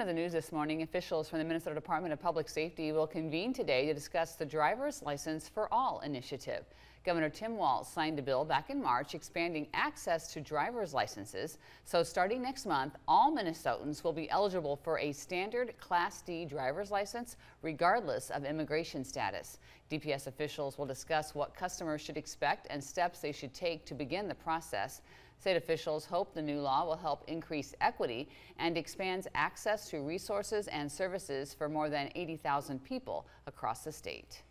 into the news this morning, officials from the Minnesota Department of Public Safety will convene today to discuss the Driver's License for All initiative. Governor Tim Walz signed a bill back in March expanding access to driver's licenses. So starting next month, all Minnesotans will be eligible for a standard Class D driver's license regardless of immigration status. DPS officials will discuss what customers should expect and steps they should take to begin the process. State officials hope the new law will help increase equity and expands access to resources and services for more than 80,000 people across the state.